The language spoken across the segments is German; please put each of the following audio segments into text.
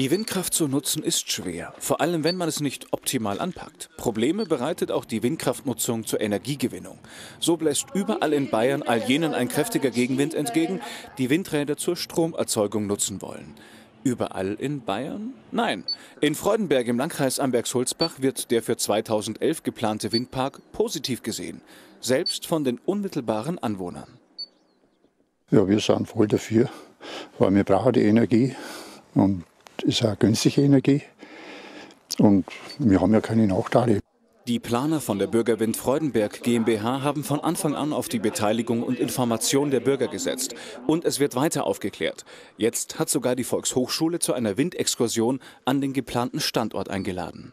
Die Windkraft zu nutzen ist schwer, vor allem wenn man es nicht optimal anpackt. Probleme bereitet auch die Windkraftnutzung zur Energiegewinnung. So bläst überall in Bayern all jenen ein kräftiger Gegenwind entgegen, die Windräder zur Stromerzeugung nutzen wollen. Überall in Bayern? Nein. In Freudenberg im Landkreis Amberg-Sulzbach wird der für 2011 geplante Windpark positiv gesehen, selbst von den unmittelbaren Anwohnern. Ja, wir sind voll dafür, weil wir brauchen die Energie und ist auch günstige Energie. Und wir haben ja keine Nachteile. Die Planer von der Bürgerwind Freudenberg GmbH haben von Anfang an auf die Beteiligung und Information der Bürger gesetzt. Und es wird weiter aufgeklärt. Jetzt hat sogar die Volkshochschule zu einer Windexkursion an den geplanten Standort eingeladen.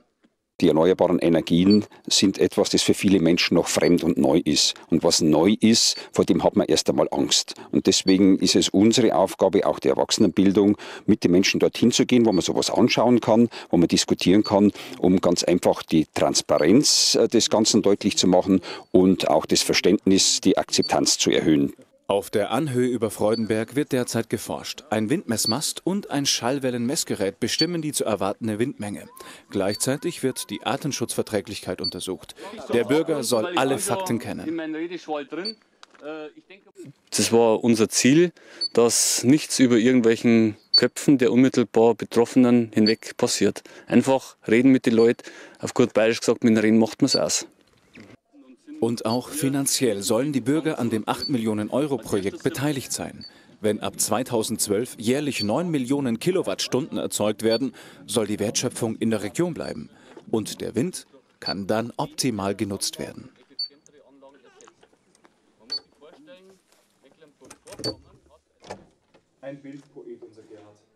Die erneuerbaren Energien sind etwas, das für viele Menschen noch fremd und neu ist. Und was neu ist, vor dem hat man erst einmal Angst. Und deswegen ist es unsere Aufgabe, auch der Erwachsenenbildung, mit den Menschen dorthin zu gehen, wo man sowas anschauen kann, wo man diskutieren kann, um ganz einfach die Transparenz äh, des Ganzen deutlich zu machen und auch das Verständnis, die Akzeptanz zu erhöhen. Auf der Anhöhe über Freudenberg wird derzeit geforscht. Ein Windmessmast und ein Schallwellenmessgerät bestimmen die zu erwartende Windmenge. Gleichzeitig wird die Artenschutzverträglichkeit untersucht. Der Bürger soll alle Fakten kennen. Das war unser Ziel, dass nichts über irgendwelchen Köpfen der unmittelbar Betroffenen hinweg passiert. Einfach reden mit den Leuten. Auf gut bayerisch gesagt, mit dem Reden macht man es aus. Und auch finanziell sollen die Bürger an dem 8 Millionen Euro Projekt beteiligt sein. Wenn ab 2012 jährlich 9 Millionen Kilowattstunden erzeugt werden, soll die Wertschöpfung in der Region bleiben. Und der Wind kann dann optimal genutzt werden. Ein Bildpoet, unser Gerhard.